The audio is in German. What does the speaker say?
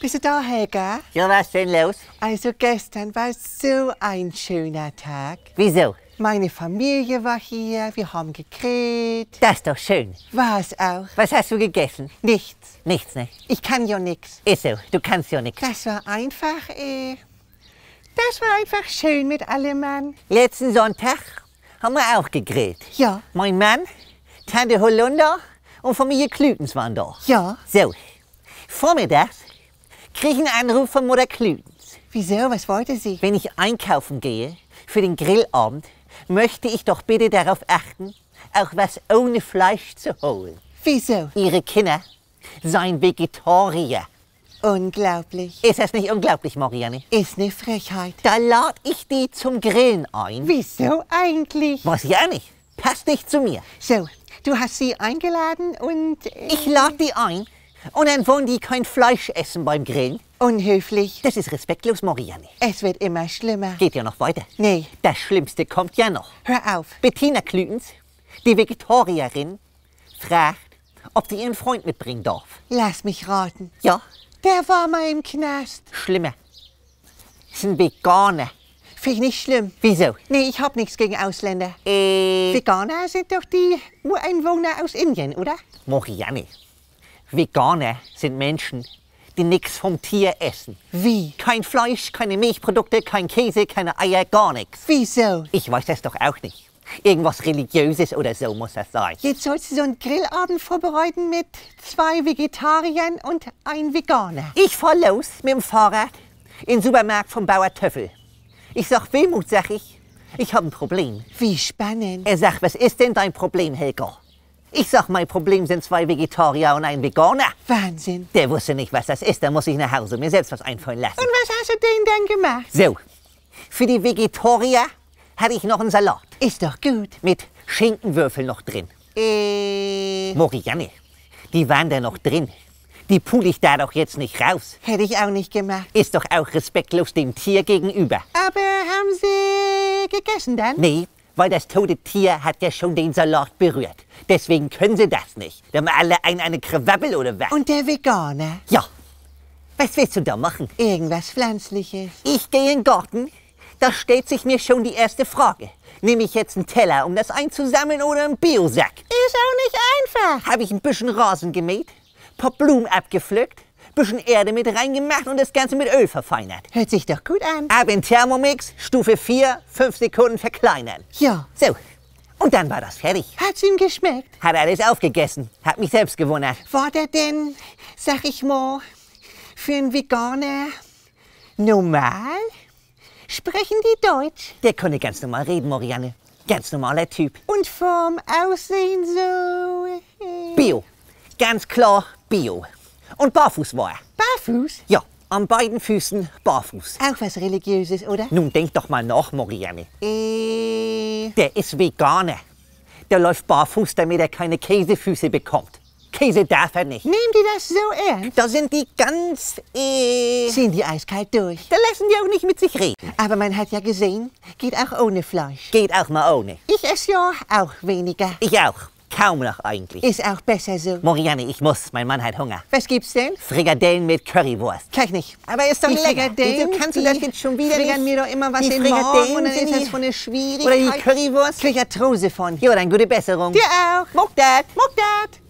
Bist du da, Helga? Ja, was denn los? Also gestern war so ein schöner Tag. Wieso? Meine Familie war hier, wir haben gegrillt. Das ist doch schön. War es auch? Was hast du gegessen? Nichts. Nichts, ne? Ich kann ja nichts. Ist so, du kannst ja nichts. Das war einfach, äh, das war einfach schön mit allem Mann. Letzten Sonntag haben wir auch gegrillt. Ja, Mein Mann, Tante Holunder und Familie Klütens waren da. ja. So, vormittags krieg ich einen Anruf von Mutter Klütens. Wieso? Was wollte sie? Wenn ich einkaufen gehe für den Grillabend, möchte ich doch bitte darauf achten, auch was ohne Fleisch zu holen. Wieso? Ihre Kinder seien Vegetarier. Unglaublich. Ist das nicht unglaublich, Marianne? Ist eine Frechheit. Da lad ich die zum Grillen ein. Wieso eigentlich? Was ja nicht. Passt nicht zu mir. So, du hast sie eingeladen und äh, Ich lad die ein und dann wollen die kein Fleisch essen beim Grillen. unhöflich. Das ist respektlos, Marianne. Es wird immer schlimmer. Geht ja noch weiter. Nee, Das Schlimmste kommt ja noch. hör auf. Bettina Klütens, die Vegetarierin, fragt, ob sie ihren Freund mitbringen darf. Lass mich raten. Ja, Der war mal im Knast. schlimmer. Ist ein Veganer. Finde ich nicht schlimm. Wieso? Nee, ich hab nichts gegen Ausländer. Äh, Veganer sind doch die Ureinwohner aus Indien, oder? Marianne. Veganer sind Menschen, die nichts vom Tier essen. Wie? Kein Fleisch, keine Milchprodukte, kein Käse, keine Eier, gar nichts. Wieso? Ich weiß das doch auch nicht. Irgendwas Religiöses oder so muss das sein. Jetzt sollst du so einen Grillabend vorbereiten mit zwei Vegetariern und ein Veganer. Ich fahr los mit dem Fahrrad in den Supermarkt vom Bauer Töffel. Ich sag Wehmut, sag ich, ich habe ein Problem. Wie spannend. Er sagt, was ist denn dein Problem, Helga? Ich sag, mein Problem sind zwei Vegetarier und ein Veganer. Wahnsinn. Der wusste nicht, was das ist, da muss ich nach Hause mir selbst was einfallen lassen. Und was hast du denen dann gemacht? So, für die Vegetarier hatte ich noch einen Salat Ist doch gut. mit Schinkenwürfeln noch drin. Äh, Morianne, die waren da noch drin. Die pul ich da doch jetzt nicht raus. hätte ich auch nicht gemacht. Ist doch auch respektlos dem Tier gegenüber. Aber haben sie gegessen dann? Nee, weil das tote Tier hat ja schon den Salat berührt. Deswegen können sie das nicht. Wir haben alle ein, eine Krawabbel oder was? Und der Veganer? ja, was willst du da machen? Irgendwas Pflanzliches. Ich gehe in den Garten, da stellt sich mir schon die erste Frage. Nehme ich jetzt einen Teller, um das einzusammeln oder einen Biosack? Ist auch nicht einfach. Habe ich ein bisschen Rasen gemäht, paar Blumen abgepflückt, bisschen Erde mit reingemacht und das Ganze mit Öl verfeinert. Hört sich doch gut an. Ab in Thermomix, Stufe 4, 5 Sekunden verkleinern. Ja. So, und dann war das fertig. Hat's ihm geschmeckt? Hat alles aufgegessen, hat mich selbst gewundert. War der denn, sag ich mal, für einen Veganer normal? Sprechen die Deutsch? Der konnte ganz normal reden, Marianne. Ganz normaler Typ. Und vom Aussehen so... äh, Bio. Ganz klar Bio. Und barfuß war er. Barfuß? Ja, an beiden Füßen barfuß. Auch was Religiöses, oder? Nun denk doch mal nach, Marianne. Äh, Der ist Veganer. Der läuft barfuß, damit er keine Käsefüße bekommt. Käse darf er nicht. nehmen die das so ernst? Da sind die ganz, äh, Ziehen die eiskalt durch. da lassen die auch nicht mit sich reden. Aber man hat ja gesehen, geht auch ohne Fleisch. Geht auch mal ohne. Ich esse ja auch weniger. Ich auch. Kaum noch eigentlich. Ist auch besser so. Marianne, ich muss. Mein Mann hat Hunger. Was gibt's denn? Frikadellen mit Currywurst. Kann ich nicht. Aber ist doch Die lecker. Frikadellen, Wieso kannst du das jetzt schon wieder frickern nicht? mir doch immer was die in den Frikadellen und dann ist das von der Schwierigkeit. Oder die Currywurst. Krieg ich Arthrose von. Ja, dann gute Besserung. Dir auch. Muck dat. Muck dat.